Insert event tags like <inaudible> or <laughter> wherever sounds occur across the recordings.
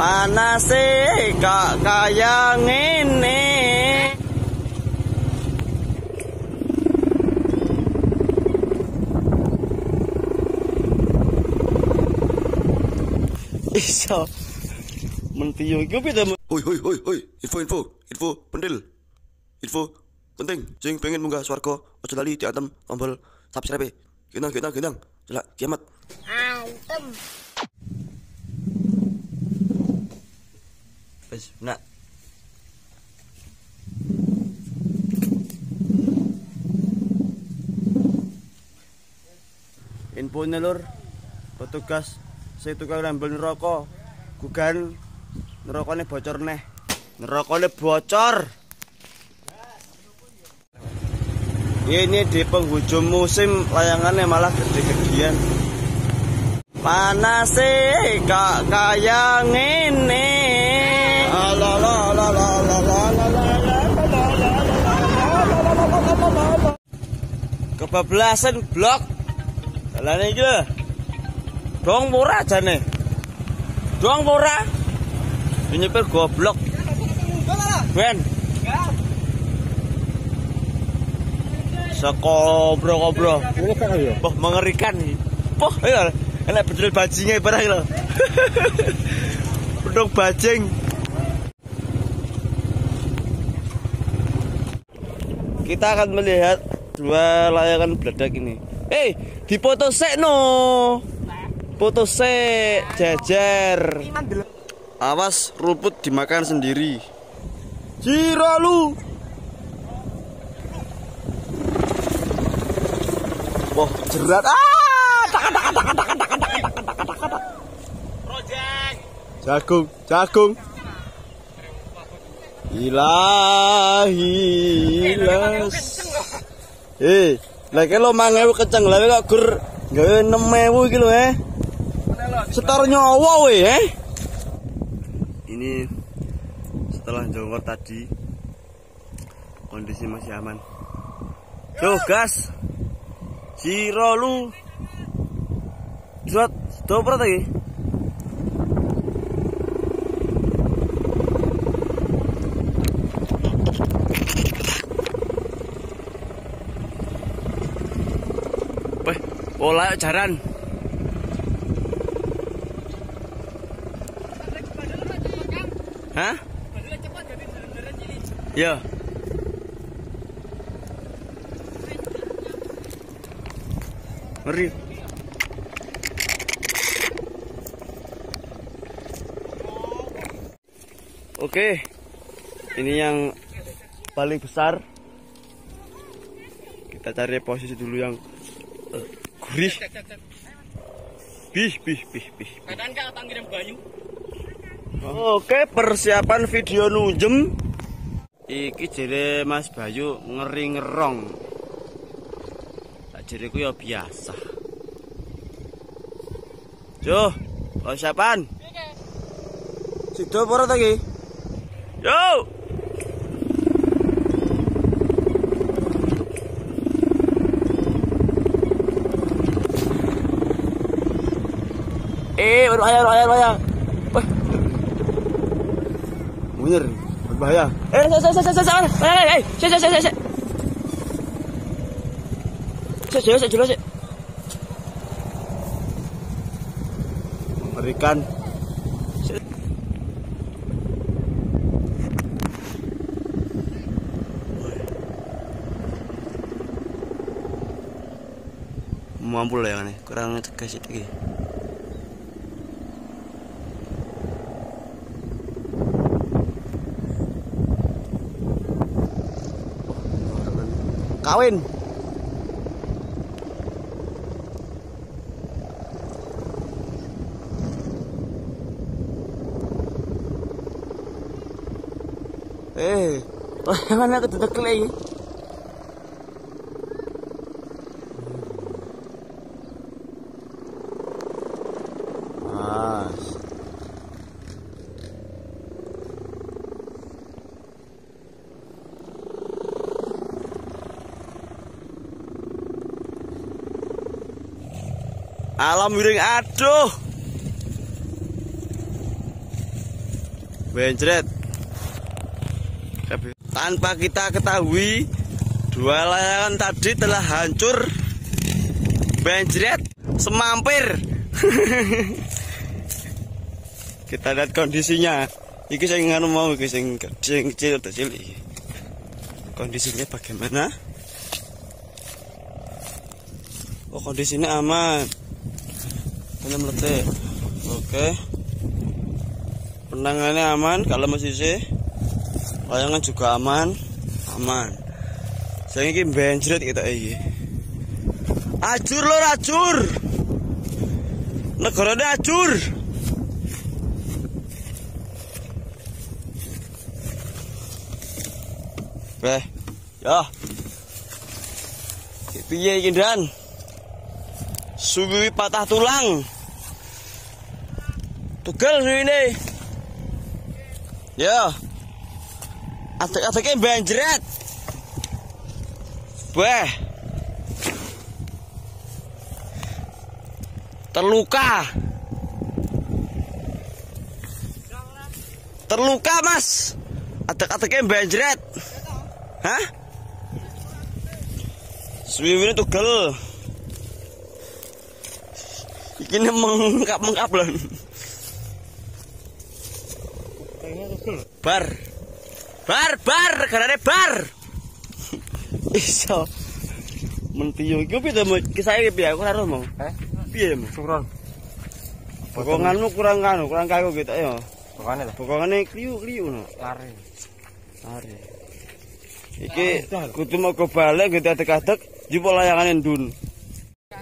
Panase gak kaya ngene. Iso. Mentiyo iki piye to? Hoi hoi hoi hoi, info info, info pentil. Info penting, sing pengen munggah swarga aja lali diantem tombol subscribe. Gendang gendang gendang. Jelak kiamat. Antem. Wis, nak. Info lur, petugas saya tukang nambel neraka. Gugan nerakane bocor neh. Nerakane bocor. Ini di penghujung musim layangannya malah gede-gedean. Panase gak kaya ngene. Kebablasan blok. Dalane iki. Dong murah jane. Dong murah. Nyepir goblok. Ben. Sekobro kobro. Wah mengerikan nih. Poh, ayo. Enak betul bajingnya barang lho. <laughs> Pedung bajing. Kita akan melihat dua layangan beledak ini. Eh, dipoto sek no. Foto sek, jajar. Awas rumput dimakan sendiri. Jiro lu. Wah, jerat. Ah! Takan takan takan takan takan takan takan takan takan. Jagung, jagung. Ilahi las. Eh, lagi lo mangewu kenceng lah kok gur gawe 6000 iki lho eh. Setor nyawa we eh. Ini setelah jongkor tadi kondisi masih aman. Yo gas. Siro lu. Jot, dobro tadi. Pola jaran. Hah? Ya. Ngeri. Oke. Ini yang paling besar. Kita cari posisi dulu yang eh, Bis. Bih, bih, bih, bih. Oke, persiapan video nujem. Iki jere Mas Bayu ngeri ngerong. Tak jere ku ya biasa. Jo, persiapan. Sido pora ta Yo. Yo. Eh, berbahaya, berbahaya, berbahaya. Wah. Munir, berbahaya. Eh, saya, saya, saya, saya, saya, eh, eh, saya, saya, saya, saya. Saya, saya, saya, Mengerikan. Mampu lah yang ini, kurang tegas itu. Kawin. Eh. <laughs> Mana aku tutup Alam miring aduh. benjret tanpa kita ketahui dua layangan tadi telah hancur. Benjret semampir. <laughs> Kita lihat kondisinya. Iki saya nganu mau kecil kecil iki. Kondisinya bagaimana? Oh kondisinya aman ini meletik. Oke. Penangannya aman kalau masih sih. Layangan juga aman. Aman. Saya ini benjret kita iki acur lor acur negara acur Beh, ya. Piye iki Dan? Suwi patah tulang. Tugel ini. Ya. Atek-ateknya banjret. Beh. Terluka. Terluka, Mas. Atek-ateknya banjret. Hah? Swiwine tugel. Iki mengkap mengkap lho. Bar. Bar, bar, karena bar. Iso. Mentiyo iki piye to kisah iki piye aku ora mau. Eh? Piye mau? Suron. Bokonganmu kurang kanu, kurang kaku gitu ya. Bokane ta? Bokongane kliu-kliu no. Lari. Are. Iki kudu mau balik gitu adek-adek jupuk layangan ndun.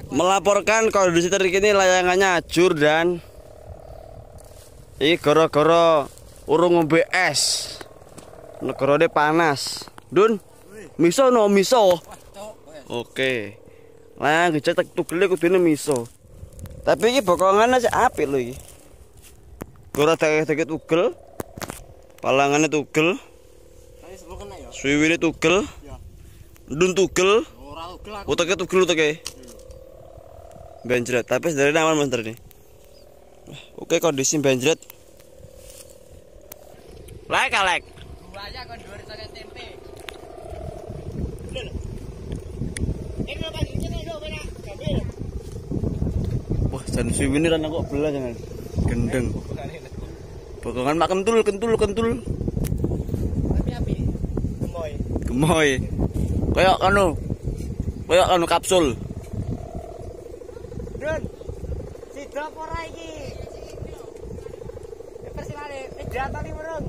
Melaporkan kondisi terkini layangannya hancur dan iki gara-gara urung ngombe es. Negarane panas. Dun. Miso no miso. Oke. Layang gejek tugele kudune miso. Tapi iki bokongan aja apik lho iki. Gora deket-deket tugel. Palangane tugel. Swiwine tugel. Ndun tugel. Utake tugel utake. Benjret, tapi sebenarnya aman Mas ini. Oke, kondisi benjret. Lek, lek. Banyak dua ratus tempe. Wah, jan swiwine rana kok belah jangan. Gendeng. Bokongan mak kentul, kentul, kentul. Tapi api. Gemoy. Gemoy. Kayak kanu. Kayak kanu kapsul. Dun. Drop ora iki. Persilane, eh jatuh nih burung.